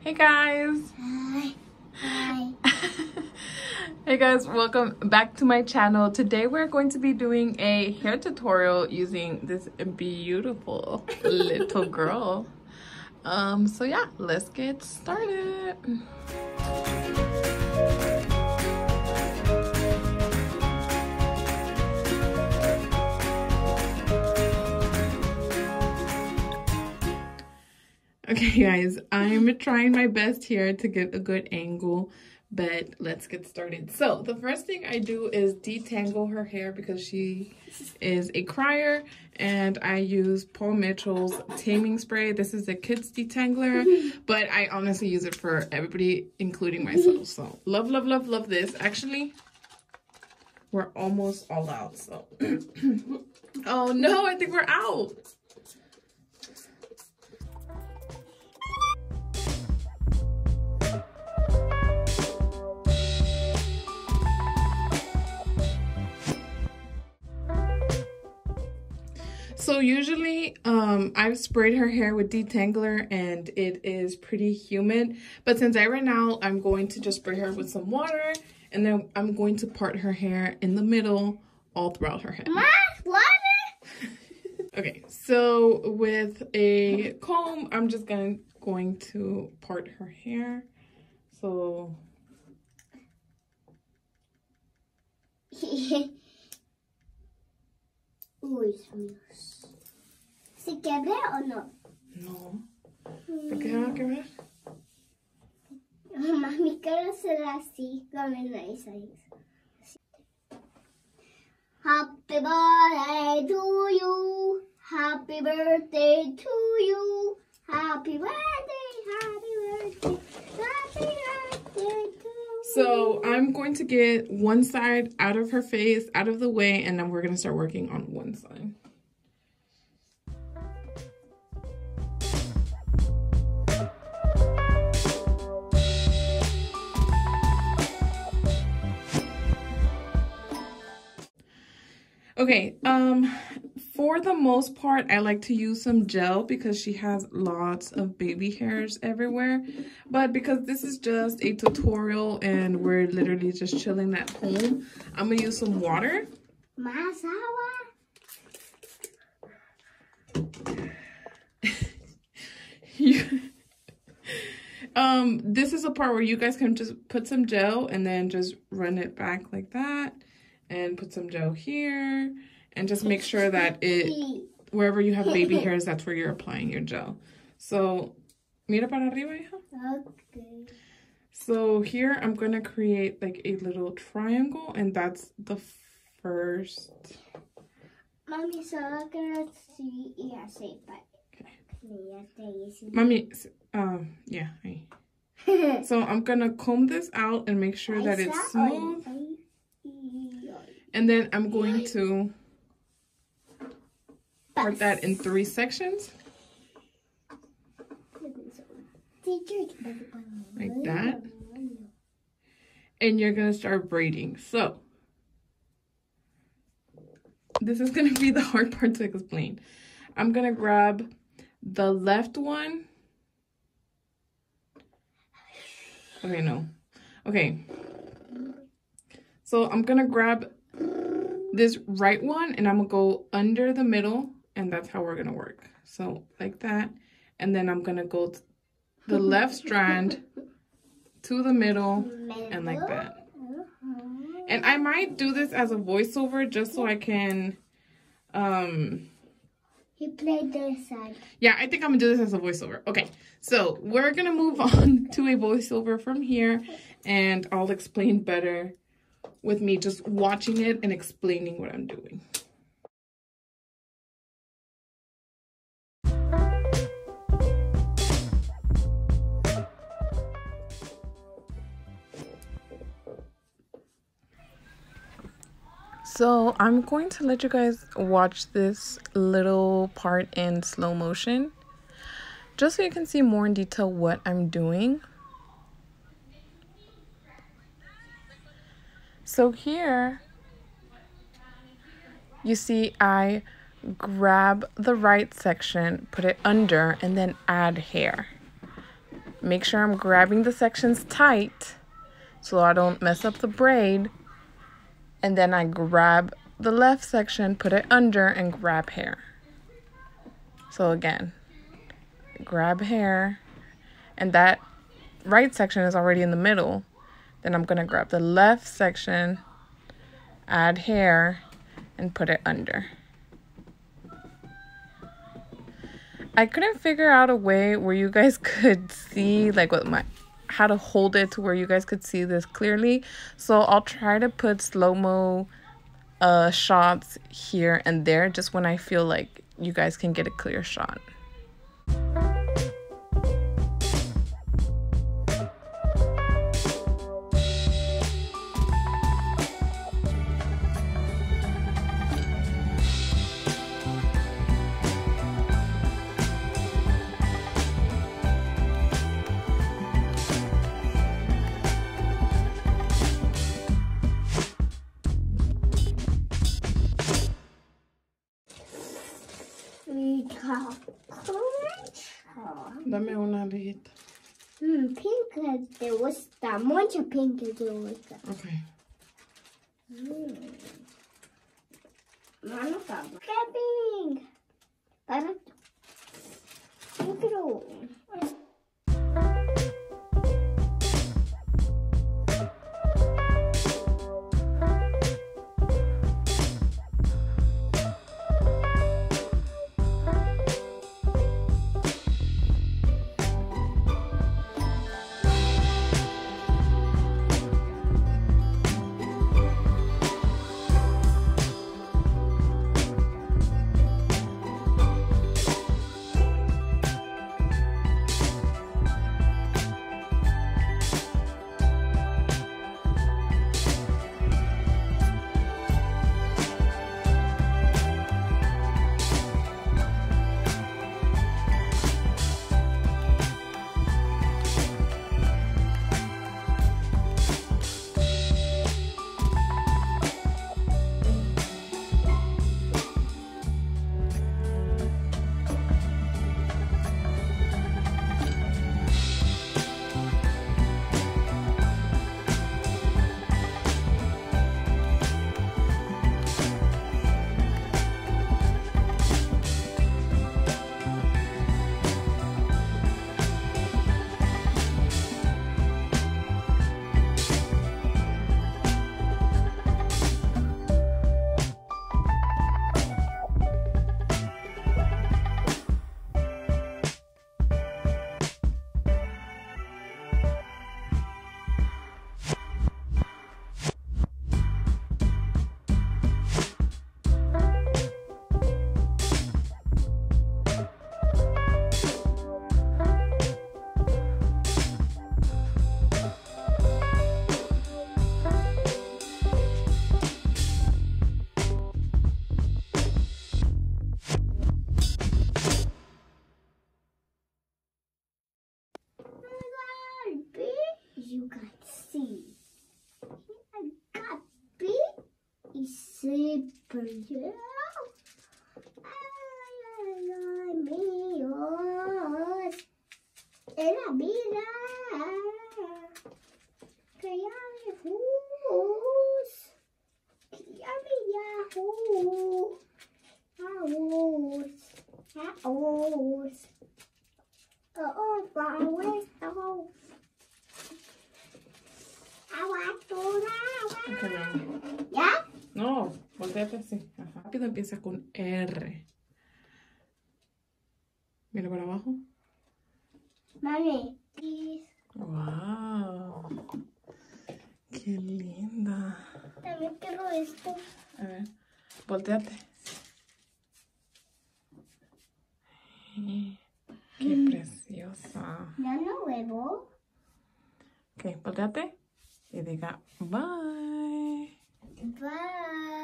Hey guys! Hi. Hi. hey guys, welcome back to my channel. Today we're going to be doing a hair tutorial using this beautiful little girl. Um, so yeah, let's get started. Okay guys, I'm trying my best here to get a good angle, but let's get started. So the first thing I do is detangle her hair because she is a crier and I use Paul Mitchell's taming spray. This is a kid's detangler, but I honestly use it for everybody, including myself. So love, love, love, love this. Actually, we're almost all out, so. oh no, I think we're out. So usually um, I've sprayed her hair with detangler and it is pretty humid. But since I ran out, I'm going to just spray her with some water and then I'm going to part her hair in the middle all throughout her head. Ma, water? okay, so with a comb, I'm just gonna, going to part her hair. So Uy, Dios. ¿Se quebra o no? no. Mm. ¿Por qué va a quebrar? Oh, Mamá, mi cara será así con el nariz ahí. Happy birthday to you. Happy birthday to you. Happy birthday, happy birthday, happy birthday to you. So I'm going to get one side out of her face, out of the way, and then we're going to start working on one side. Okay, um, for the most part, I like to use some gel because she has lots of baby hairs everywhere. But because this is just a tutorial and we're literally just chilling at home, I'm gonna use some water. You- um, this is a part where you guys can just put some gel and then just run it back like that and put some gel here and just make sure that it wherever you have baby hairs, that's where you're applying your gel. So, mira para arriba, hija. Okay. So here I'm going to create like a little triangle and that's the first. Mami, solo quiero así y así. pa- Okay. Ya te hice. Mommy, um, yeah. So I'm going to comb this out and make sure that it's smooth. And then I'm going to part that in three sections like that. And you're going to start braiding. So this is going to be the hard part to explain. I'm going to grab the left one. Okay, no. Okay. So I'm going to grab this right one and I'm to go under the middle and that's how we're going to work. So like that. And then I'm going to go the left strand to the middle and like that. And I might do this as a voiceover just so I can um He played this side. yeah, I think I'm gonna do this as a voiceover. Okay, so we're gonna move on to a voiceover from here, and I'll explain better with me just watching it and explaining what I'm doing. So I'm going to let you guys watch this little part in slow motion just so you can see more in detail what I'm doing. So here you see I grab the right section, put it under, and then add hair. make sure I'm grabbing the sections tight so I don't mess up the braid. And then I grab the left section, put it under, and grab hair. So again, grab hair, and that right section is already in the middle. Then I'm gonna grab the left section, add hair, and put it under. I couldn't figure out a way where you guys could see like what my how to hold it to where you guys could see this clearly. So I'll try to put slow-mo uh, shots here and there just when I feel like you guys can get a clear shot. Dame una rejita. Mm, pink as te gusta. Mucho pink te gusta. Okay. Mm. Mano, papá. ¿Qué pink? Para. Super. Yeah. La vida. Que ya me jus. Que ya me yahoo. Hours. Hours. Oh, far away. Oh. Okay, mami. ¿Ya? No, volteate así. Ajá. Rápido empieza con R. Mira para abajo. Mami. please. Wow. Qué linda. También quiero esto. A ver, volteate. Qué preciosa. Ya no huevo. Ok, volteate y diga bye. Bye.